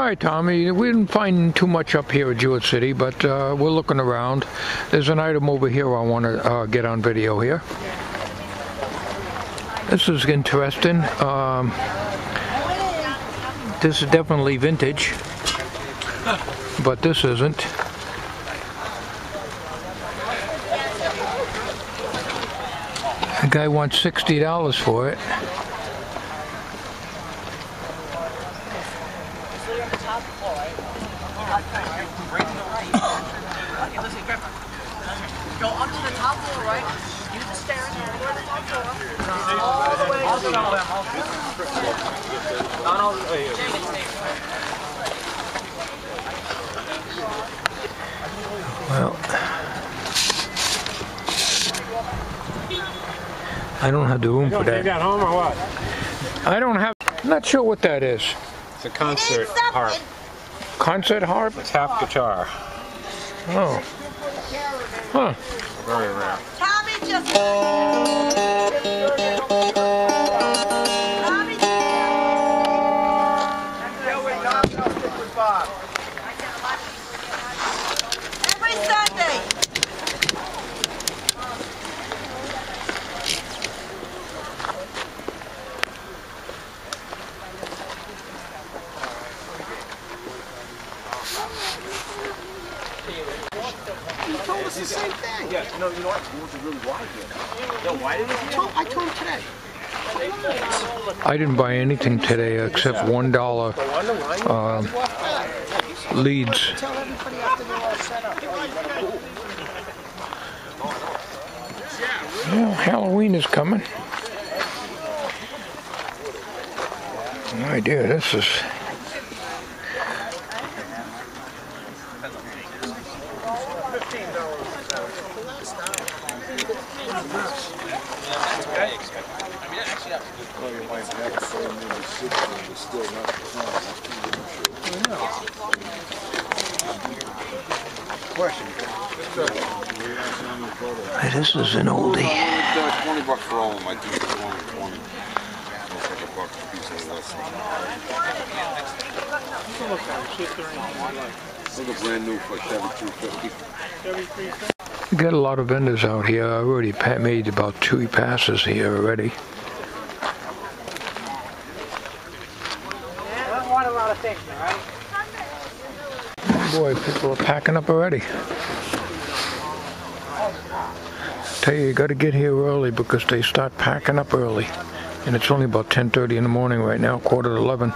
All right, Tommy, we didn't find too much up here at Jewett City, but uh, we're looking around. There's an item over here I want to uh, get on video here. This is interesting. Um, this is definitely vintage, but this isn't. The guy wants $60 for it. Go up to the top floor, right? Use the stairs. Go to the top floor. All the way to the top. Well, I don't have the room for You that. got home or what? I don't have. Not sure what that is. It's a concert harp. Concert harp? Tap guitar. Oh. Huh. Very rare. Yeah, no, you know what? Rules are really wide here. No, why did it? I told him today. I didn't buy anything today except one dollar um, leads. Tell everybody after they're all set up. Well, Halloween is coming. No idea. This is. Hey, This is an oldie. Uh, Twenty bucks for all of them, I think it's only twenty. Looks like a buck a piece of this. Look a brand new for Chevy two fifty. Got a lot of vendors out here. I already made about two passes here already. want a lot of things, all right? Boy, people are packing up already. Tell you, you got to get here early because they start packing up early, and it's only about 10:30 in the morning right now, quarter to 11.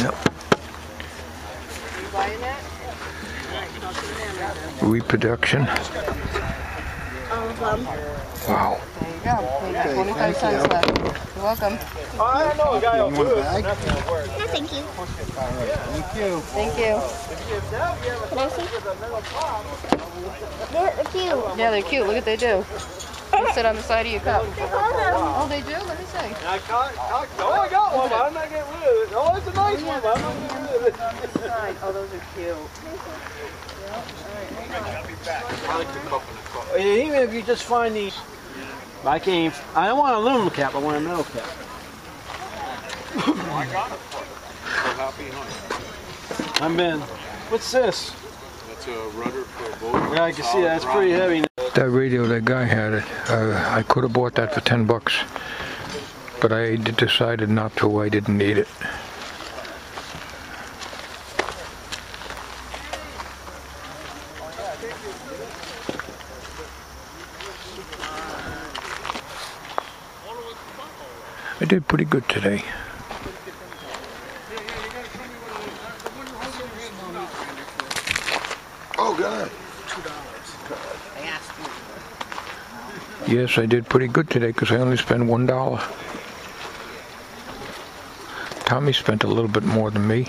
Yep. Reproduction. Um, wow. There you go. We got 25 cents left. You're welcome. I know a guy will do it. Thank you. Thank you. Thank you. Can I see? They're cute. Yeah, they're cute. Look what they do. They sit on the side of your cup. Oh, they do? Let me see. I caught, caught, oh, I got one, but I'm not getting rid of it. Oh, it's a nice one, but I'm not getting rid of it. Oh, those are cute. Even if you just find these, I can't. Even, I don't want an aluminum cap. I want a metal cap. I got it. So happy, huh? I'm in. What's this? That's a rudder for a boat. Yeah, I can see that. It's pretty heavy. That radio, that guy had it. Uh, I could have bought that for 10 bucks, but I decided not to. I didn't need it. I did pretty good today. Oh, God. Yes, I did pretty good today because I only spent one dollar. Tommy spent a little bit more than me.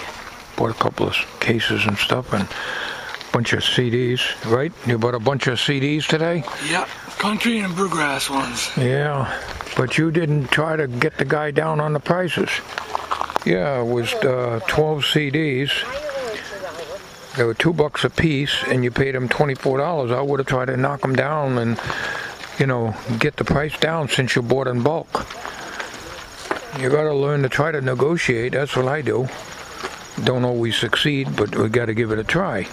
Bought a couple of cases and stuff and a bunch of CDs, right? You bought a bunch of CDs today? Yep, country and bluegrass ones. Yeah, but you didn't try to get the guy down on the prices. Yeah, it was uh, 12 CDs. They were two bucks a piece, and you paid him $24. I would have tried to knock him down and you know, get the price down since you bought in bulk. You gotta learn to try to negotiate. That's what I do. Don't always succeed, but we gotta give it a try.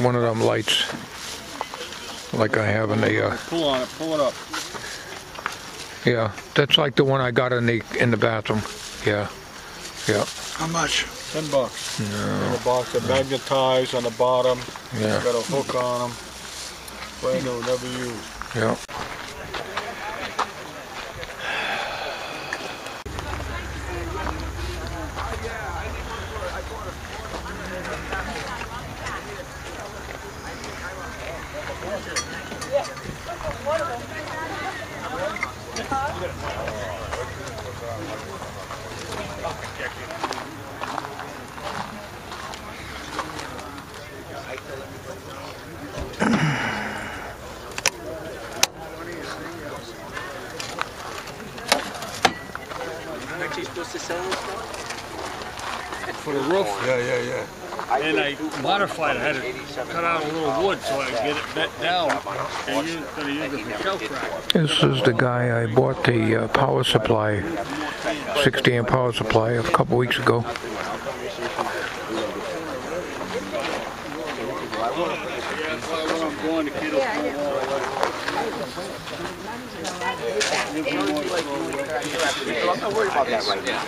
One of them lights? Like I have in the, uh, Pull on it, pull it up. yeah, that's like the one I got in the, in the bathroom. Yeah, yeah, How much? Ten bucks. No. In a box of magnetized on the bottom. yeah, Got a hook on them. Brand new, never used. yeah. Aren't you supposed to sell this stuff? For the roof? Yeah, yeah, yeah. And I modified, it. I had to cut out a little wood so I could get it bent down. And use, gonna use it for shelf rack. This is the guy I bought the uh, power supply, 60 amp power supply a couple weeks ago. Yeah, that's why when I'm going to Kittle I'm not worried about that right now.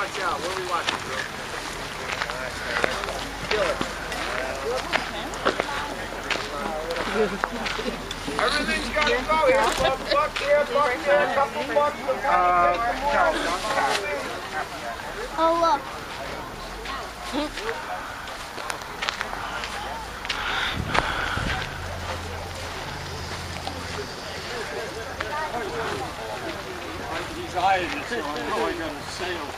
Watch out. What are we watching, bro? Everything's got to go here. Buck, buck here, buck here, couple bucks. Uh, oh, look. He's hiding it, so I know I got a sale.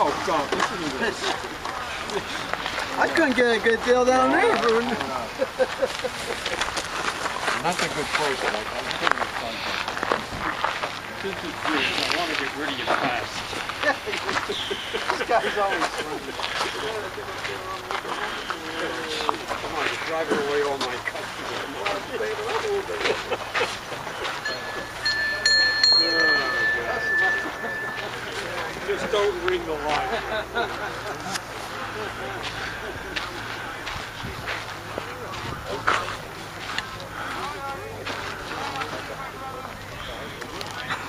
Oh, God, listen to this. I couldn't get a good deal down there for That's a good price, like, Since it's yours, I want to get rid of you fast. This guy's always funny. Come on, you're driving away all my customers. Just don't ring the line.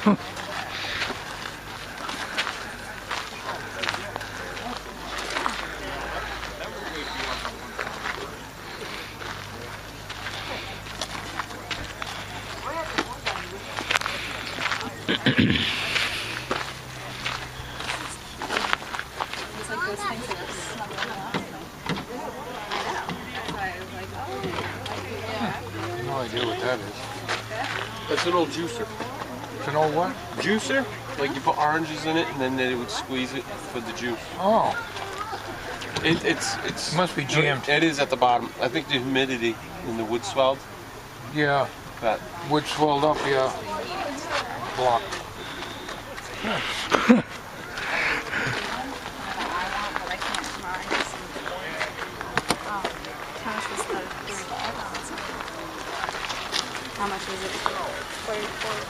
No idea what that is. That's an old juicer. It's an old what? Juicer? Like you put oranges in it and then it would squeeze it for the juice. Oh, It, it's it's must be jammed. It is at the bottom. I think the humidity in the wood swelled. Yeah, That wood swelled up, yeah. Block. How much is it? Where, where,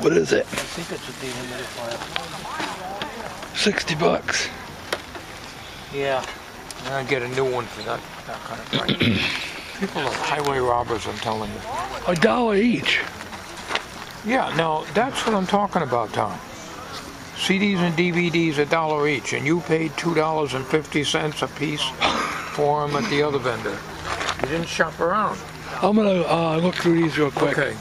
What is it? I think 60 bucks. Yeah. And I'm get a new one for that, that kind of price. People are highway robbers, I'm telling you. A dollar each. Yeah, now, that's what I'm talking about, Tom. CDs and DVDs a dollar each, and you paid $2.50 a piece for them at the other vendor. You didn't shop around. I'm gonna uh, look through these real quick. Okay.